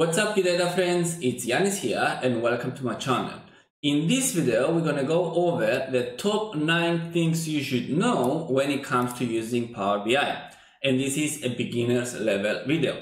What's up data friends, it's Yiannis here and welcome to my channel. In this video, we're gonna go over the top 9 things you should know when it comes to using Power BI. And this is a beginner's level video.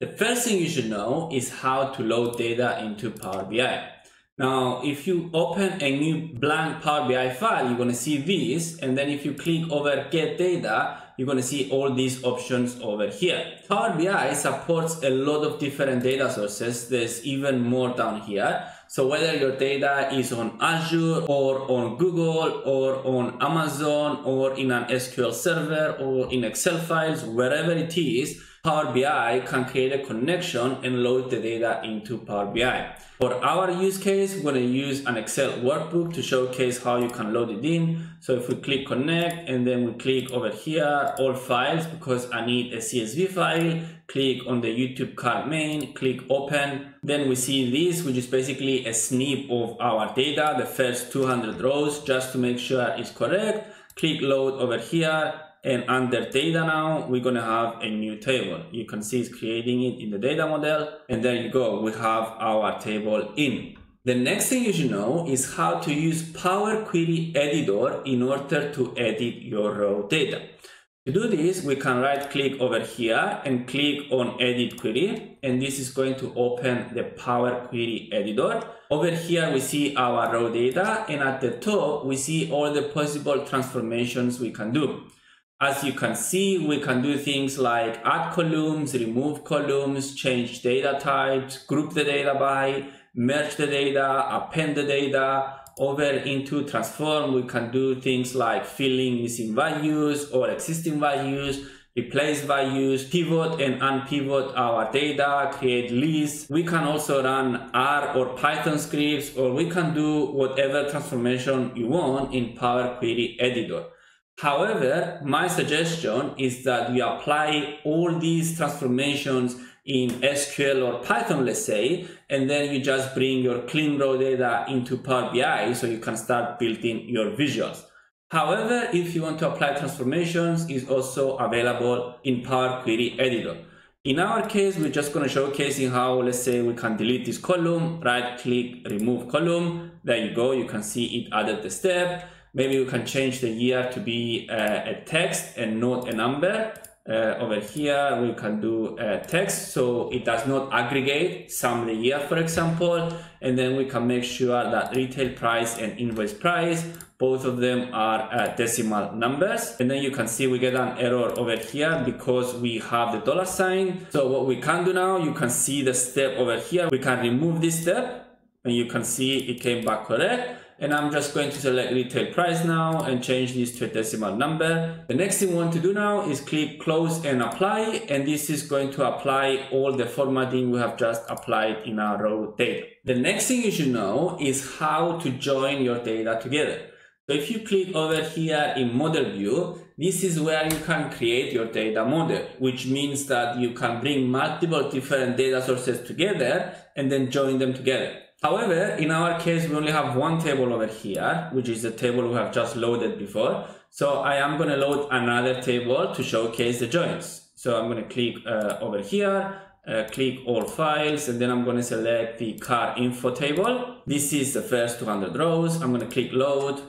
The first thing you should know is how to load data into Power BI. Now, if you open a new blank Power BI file, you're gonna see this, and then if you click over Get Data, you're going to see all these options over here. Power BI supports a lot of different data sources. There's even more down here. So whether your data is on Azure or on Google or on Amazon or in an SQL server or in Excel files, wherever it is, Power BI can create a connection and load the data into Power BI. For our use case, we're going to use an Excel workbook to showcase how you can load it in. So if we click connect and then we click over here, all files, because I need a CSV file, click on the YouTube car main, click open. Then we see this, which is basically a snip of our data, the first 200 rows, just to make sure it's correct. Click load over here and under data now, we're gonna have a new table. You can see it's creating it in the data model. And there you go, we have our table in. The next thing you should know is how to use Power Query Editor in order to edit your raw data. To do this, we can right click over here and click on Edit Query. And this is going to open the Power Query Editor. Over here, we see our raw data. And at the top, we see all the possible transformations we can do. As you can see, we can do things like add columns, remove columns, change data types, group the data by, merge the data, append the data. Over into transform, we can do things like filling missing values or existing values, replace values, pivot and unpivot our data, create lists. We can also run R or Python scripts, or we can do whatever transformation you want in Power Query Editor. However, my suggestion is that we apply all these transformations in SQL or Python, let's say, and then you just bring your clean raw data into Power BI so you can start building your visuals. However, if you want to apply transformations, is also available in Power Query Editor. In our case, we're just going to showcasing how, let's say, we can delete this column, right click, remove column. There you go. You can see it added the step. Maybe we can change the year to be uh, a text and not a number. Uh, over here, we can do a text so it does not aggregate sum the year, for example. And then we can make sure that retail price and invoice price, both of them are uh, decimal numbers. And then you can see we get an error over here because we have the dollar sign. So what we can do now, you can see the step over here. We can remove this step and you can see it came back correct and I'm just going to select retail price now and change this to a decimal number. The next thing we want to do now is click close and apply and this is going to apply all the formatting we have just applied in our raw data. The next thing you should know is how to join your data together. So if you click over here in model view, this is where you can create your data model, which means that you can bring multiple different data sources together and then join them together. However, in our case, we only have one table over here, which is the table we have just loaded before. So I am going to load another table to showcase the joins. So I'm going to click uh, over here, uh, click all files, and then I'm going to select the car info table. This is the first 200 rows. I'm going to click load,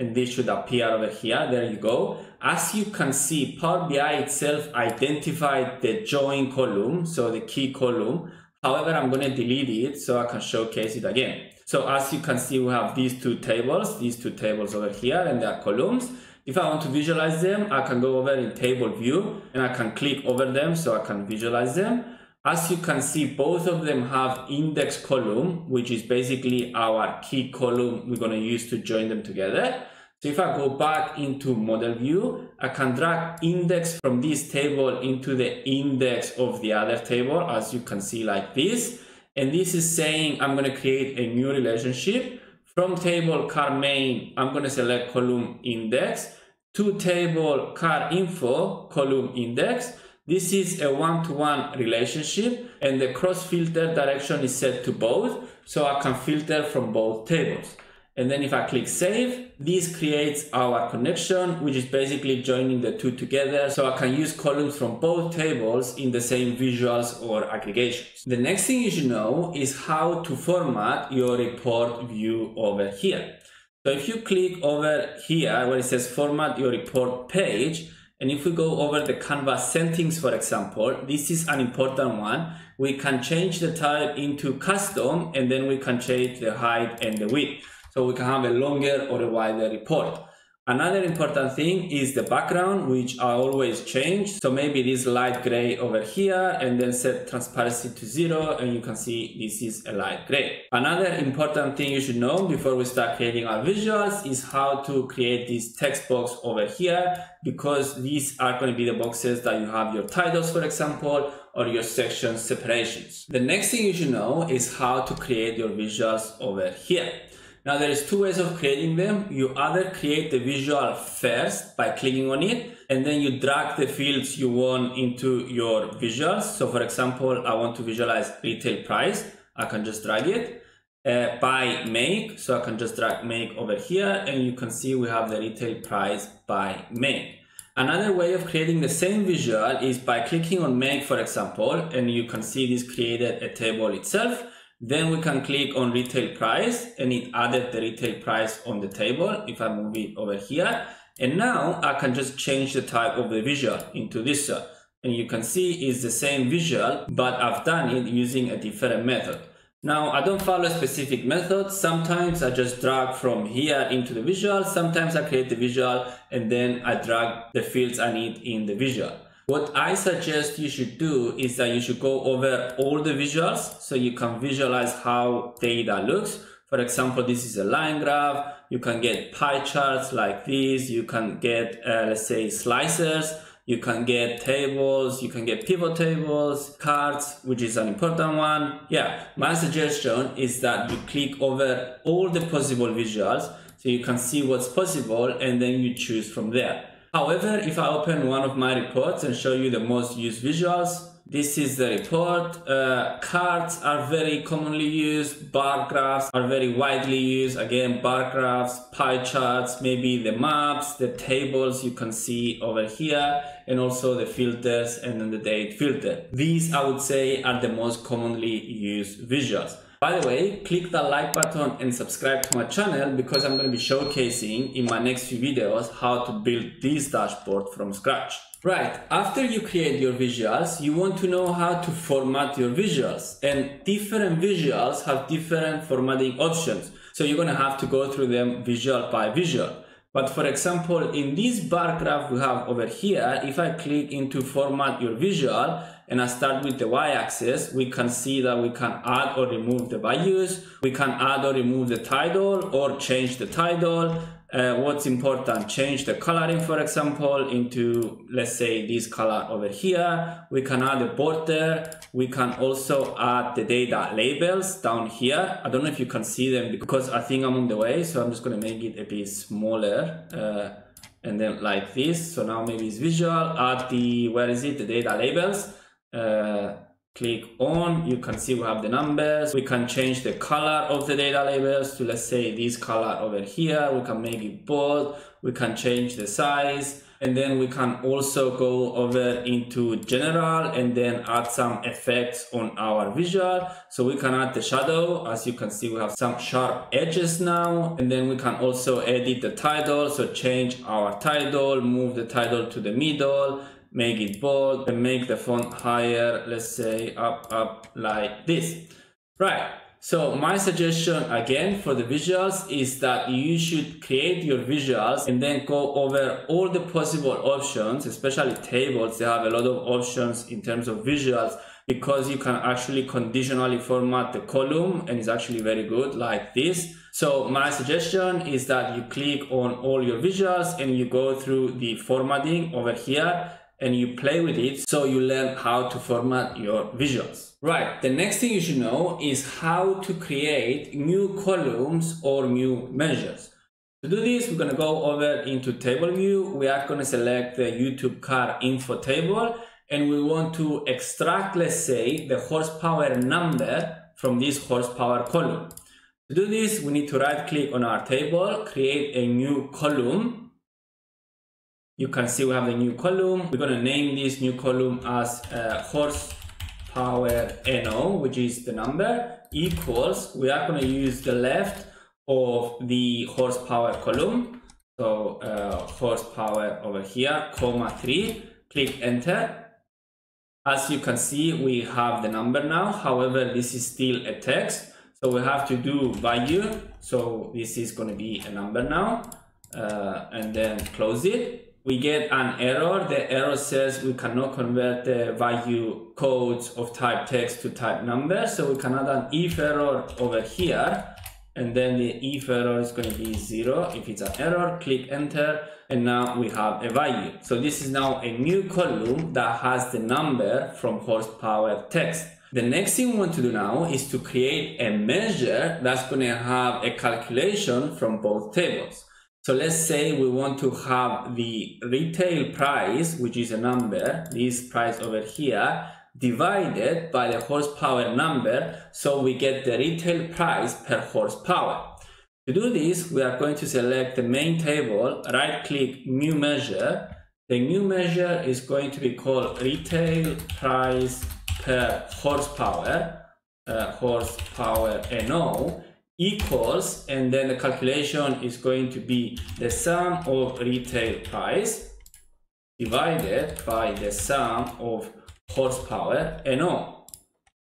and this should appear over here. There you go. As you can see, Power BI itself identified the join column, so the key column, However, I'm going to delete it so I can showcase it again. So as you can see, we have these two tables, these two tables over here, and they are columns. If I want to visualize them, I can go over in table view and I can click over them so I can visualize them. As you can see, both of them have index column, which is basically our key column we're going to use to join them together. So if I go back into model view, I can drag index from this table into the index of the other table, as you can see like this. And this is saying I'm going to create a new relationship. From table car main, I'm going to select column index. To table car info, column index. This is a one-to-one -one relationship and the cross filter direction is set to both, so I can filter from both tables. And then if I click save, this creates our connection, which is basically joining the two together. So I can use columns from both tables in the same visuals or aggregations. The next thing you should know is how to format your report view over here. So if you click over here where it says format your report page, and if we go over the canvas settings, for example, this is an important one. We can change the type into custom and then we can change the height and the width so we can have a longer or a wider report. Another important thing is the background, which I always change. So maybe this light gray over here and then set transparency to zero and you can see this is a light gray. Another important thing you should know before we start creating our visuals is how to create this text box over here because these are going to be the boxes that you have your titles, for example, or your section separations. The next thing you should know is how to create your visuals over here. Now there's two ways of creating them. You either create the visual first by clicking on it and then you drag the fields you want into your visuals. So for example, I want to visualize retail price. I can just drag it. Uh, by make, so I can just drag make over here and you can see we have the retail price by make. Another way of creating the same visual is by clicking on make for example and you can see this created a table itself then we can click on retail price and it added the retail price on the table if I move it over here. And now I can just change the type of the visual into this one. And you can see it's the same visual, but I've done it using a different method. Now I don't follow a specific method. Sometimes I just drag from here into the visual. Sometimes I create the visual and then I drag the fields I need in the visual. What I suggest you should do is that you should go over all the visuals so you can visualize how data looks. For example, this is a line graph. You can get pie charts like this. You can get, uh, let's say, slicers. You can get tables, you can get pivot tables, cards, which is an important one. Yeah, my suggestion is that you click over all the possible visuals so you can see what's possible and then you choose from there. However, if I open one of my reports and show you the most used visuals, this is the report. Uh, cards are very commonly used. Bar graphs are very widely used. Again, bar graphs, pie charts, maybe the maps, the tables you can see over here, and also the filters and then the date filter. These, I would say, are the most commonly used visuals. By the way, click the like button and subscribe to my channel because I'm going to be showcasing in my next few videos how to build this dashboard from scratch. Right, after you create your visuals, you want to know how to format your visuals and different visuals have different formatting options. So you're going to have to go through them visual by visual. But for example, in this bar graph we have over here, if I click into format your visual and I start with the y-axis, we can see that we can add or remove the values. We can add or remove the title or change the title. Uh, what's important? Change the coloring for example into let's say this color over here. We can add a border. We can also add the data labels down here. I don't know if you can see them because i think i'm on the way so i'm just going to make it a bit smaller uh, and then like this. So now maybe it's visual. Add the where is it? The data labels uh, click on. You can see we have the numbers. We can change the color of the data labels to let's say this color over here. We can make it bold. We can change the size. And then we can also go over into general and then add some effects on our visual. So we can add the shadow. As you can see we have some sharp edges now. And then we can also edit the title. So change our title. Move the title to the middle make it bold and make the font higher let's say up up like this. Right so my suggestion again for the visuals is that you should create your visuals and then go over all the possible options especially tables. They have a lot of options in terms of visuals because you can actually conditionally format the column and it's actually very good like this. So my suggestion is that you click on all your visuals and you go through the formatting over here and you play with it so you learn how to format your visuals. Right, the next thing you should know is how to create new columns or new measures. To do this, we're to go over into table view. We are to select the YouTube car info table and we want to extract, let's say, the horsepower number from this horsepower column. To do this, we need to right click on our table, create a new column. You can see we have the new column. We're going to name this new column as uh, horsepower NO, which is the number, equals, we are going to use the left of the horsepower column. So uh, horsepower over here, comma 3, click enter. As you can see, we have the number now. However, this is still a text. So we have to do value. So this is going to be a number now. Uh, and then close it. We get an error. The error says we cannot convert the value codes of type text to type number. So we can add an if error over here. And then the if error is going to be zero. If it's an error, click enter. And now we have a value. So this is now a new column that has the number from horsepower text. The next thing we want to do now is to create a measure that's going to have a calculation from both tables. So let's say we want to have the retail price, which is a number, this price over here, divided by the horsepower number, so we get the retail price per horsepower. To do this, we are going to select the main table, right click new measure. The new measure is going to be called retail price per horsepower, uh, horsepower NO equals, and then the calculation is going to be the sum of retail price divided by the sum of horsepower NO.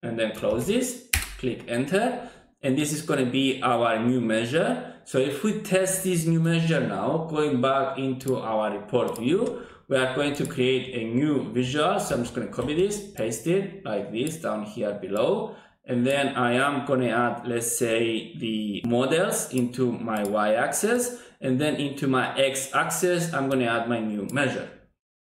And then close this, click enter, and this is going to be our new measure. So if we test this new measure now, going back into our report view, we are going to create a new visual. So I'm just going to copy this, paste it like this down here below. And then I am going to add, let's say, the models into my y-axis. And then into my x-axis, I'm going to add my new measure.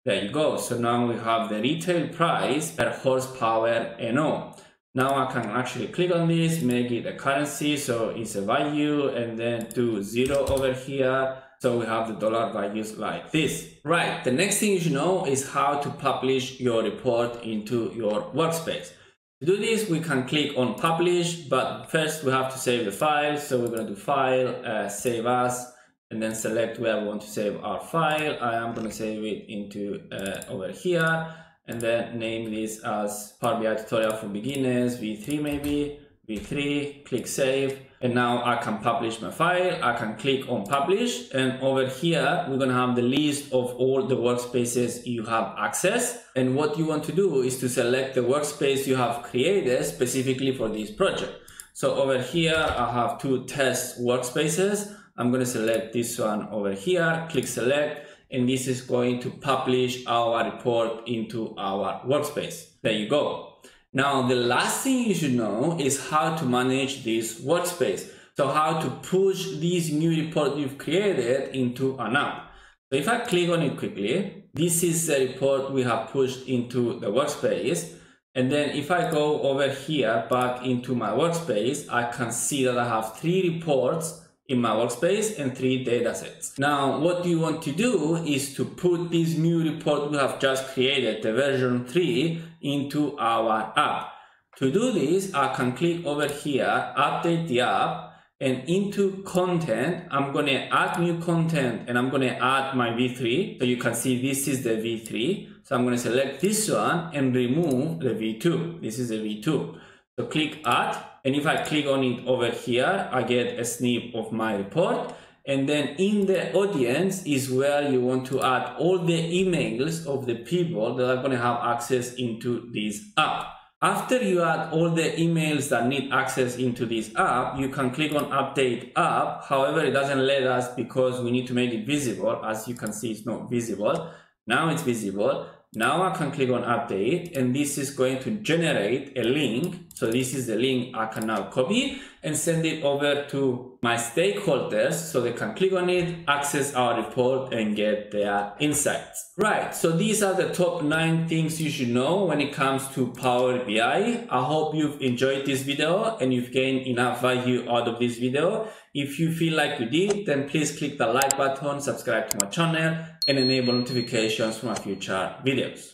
There you go. So now we have the retail price per horsepower NO. Now I can actually click on this, make it a currency, so it's a value, and then do zero over here so we have the dollar values like this. Right, the next thing you should know is how to publish your report into your workspace. To do this, we can click on publish, but first we have to save the file. So we're going to do file, uh, save as, and then select where we want to save our file. I am going to save it into uh, over here, and then name this as Power BI tutorial for beginners, V3 maybe, V3, click save and now I can publish my file. I can click on publish and over here we're gonna have the list of all the workspaces you have access and what you want to do is to select the workspace you have created specifically for this project. So over here I have two test workspaces. I'm gonna select this one over here, click select and this is going to publish our report into our workspace. There you go. Now, the last thing you should know is how to manage this workspace. So how to push this new report you've created into an app. So if I click on it quickly, this is the report we have pushed into the workspace. And then if I go over here back into my workspace, I can see that I have three reports in my workspace and three datasets. Now, what you want to do is to put this new report we have just created, the version 3, into our app. To do this, I can click over here, update the app, and into content, I'm going to add new content and I'm going to add my V3. So you can see this is the V3. So I'm going to select this one and remove the V2. This is the V2. So click add and if I click on it over here, I get a snip of my report. And then in the audience is where you want to add all the emails of the people that are going to have access into this app. After you add all the emails that need access into this app, you can click on update app. However, it doesn't let us because we need to make it visible. As you can see, it's not visible. Now it's visible. Now I can click on update and this is going to generate a link. So this is the link I can now copy and send it over to my stakeholders so they can click on it, access our report and get their insights. Right, so these are the top nine things you should know when it comes to Power BI. I hope you've enjoyed this video and you've gained enough value out of this video. If you feel like you did, then please click the like button, subscribe to my channel and enable notifications for my future videos.